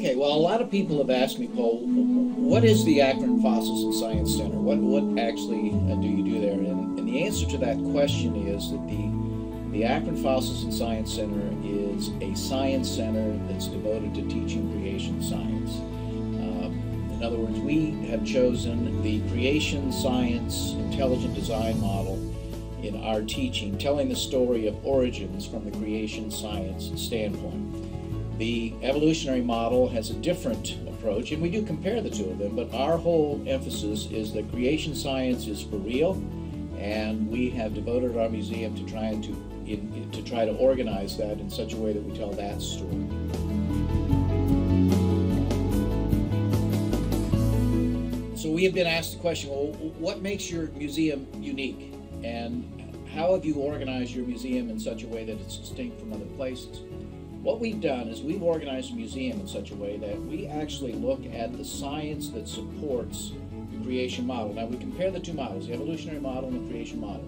Okay, well, a lot of people have asked me, Paul, what is the Akron Fossils and Science Center? What what actually uh, do you do there? And, and the answer to that question is that the the Akron Fossils and Science Center is a science center that's devoted to teaching creation science. Um, in other words, we have chosen the creation science intelligent design model in our teaching, telling the story of origins from the creation science standpoint. The evolutionary model has a different approach, and we do compare the two of them, but our whole emphasis is that creation science is for real, and we have devoted our museum to trying to in, to try to organize that in such a way that we tell that story. So we have been asked the question, well, what makes your museum unique? And how have you organized your museum in such a way that it's distinct from other places? What we've done is we've organized a museum in such a way that we actually look at the science that supports the creation model. Now we compare the two models, the evolutionary model and the creation model.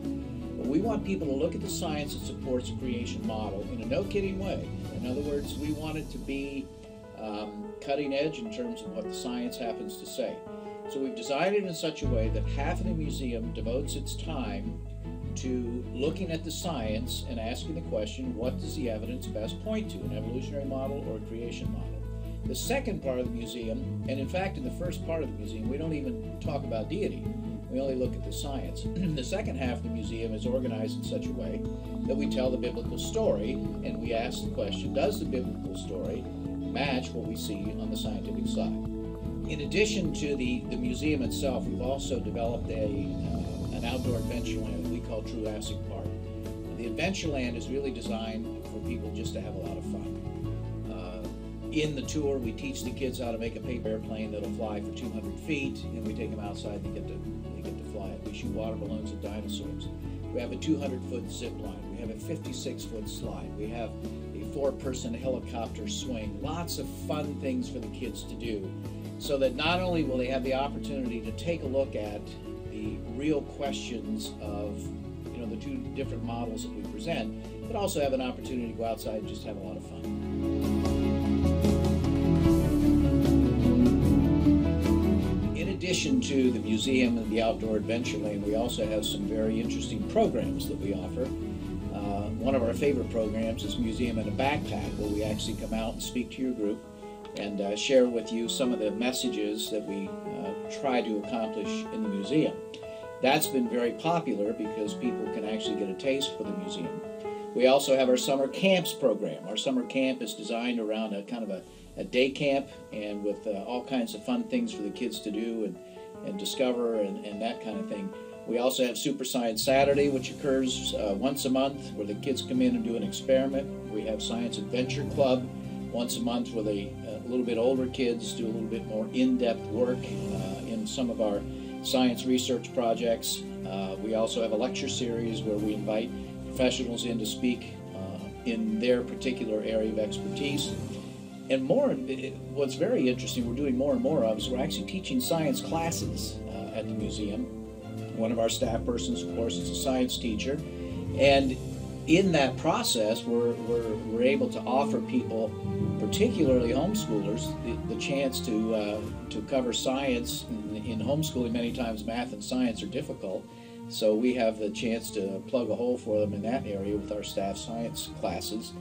But we want people to look at the science that supports the creation model in a no kidding way. In other words, we want it to be um, cutting edge in terms of what the science happens to say. So we've designed it in such a way that half of the museum devotes its time to looking at the science and asking the question, what does the evidence best point to, an evolutionary model or a creation model? The second part of the museum, and in fact, in the first part of the museum, we don't even talk about deity. We only look at the science. the second half of the museum is organized in such a way that we tell the biblical story and we ask the question, does the biblical story match what we see on the scientific side? In addition to the, the museum itself, we've also developed a, uh, an outdoor adventure land called Jurassic Park. The Adventureland is really designed for people just to have a lot of fun. Uh, in the tour, we teach the kids how to make a paper airplane that'll fly for 200 feet, and we take them outside and they get to, they get to fly it. We shoot water balloons at dinosaurs. We have a 200-foot zip line. We have a 56-foot slide. We have a four-person helicopter swing. Lots of fun things for the kids to do so that not only will they have the opportunity to take a look at real questions of you know, the two different models that we present, but also have an opportunity to go outside and just have a lot of fun. In addition to the museum and the outdoor adventure lane, we also have some very interesting programs that we offer. Uh, one of our favorite programs is Museum in a Backpack, where we actually come out and speak to your group and uh, share with you some of the messages that we uh, try to accomplish in the museum. That's been very popular because people can actually get a taste for the museum. We also have our summer camps program. Our summer camp is designed around a kind of a, a day camp and with uh, all kinds of fun things for the kids to do and, and discover and, and that kind of thing. We also have Super Science Saturday, which occurs uh, once a month, where the kids come in and do an experiment. We have Science Adventure Club once a month, with a, uh, little bit older kids do a little bit more in-depth work uh, in some of our science research projects. Uh, we also have a lecture series where we invite professionals in to speak uh, in their particular area of expertise. And more, what's very interesting, we're doing more and more of is we're actually teaching science classes uh, at the museum. One of our staff persons, of course, is a science teacher. And in that process, we're, we're, we're able to offer people, particularly homeschoolers, the, the chance to, uh, to cover science in homeschooling, many times math and science are difficult. So we have the chance to plug a hole for them in that area with our staff science classes.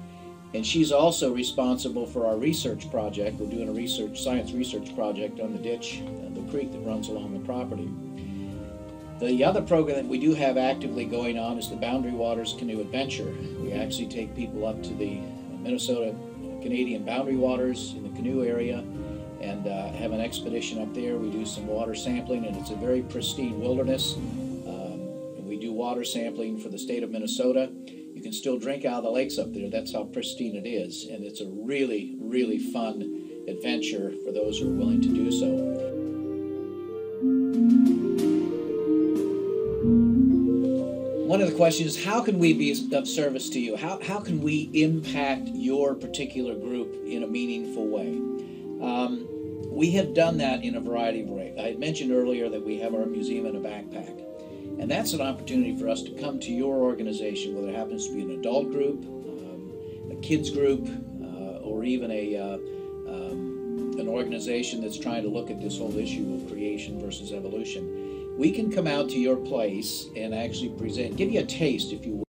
And she's also responsible for our research project. We're doing a research science research project on the ditch, uh, the creek that runs along the property. The other program that we do have actively going on is the Boundary Waters Canoe Adventure. We actually take people up to the Minnesota Canadian boundary waters in the canoe area and uh, have an expedition up there. We do some water sampling, and it's a very pristine wilderness. Um, we do water sampling for the state of Minnesota. You can still drink out of the lakes up there. That's how pristine it is, and it's a really, really fun adventure for those who are willing to do so. One of the questions is how can we be of service to you? How, how can we impact your particular group in a meaningful way? Um, we have done that in a variety of ways. I had mentioned earlier that we have our museum in a backpack. And that's an opportunity for us to come to your organization, whether it happens to be an adult group, um, a kids group, uh, or even a, uh, um, an organization that's trying to look at this whole issue of creation versus evolution, we can come out to your place and actually present, give you a taste, if you will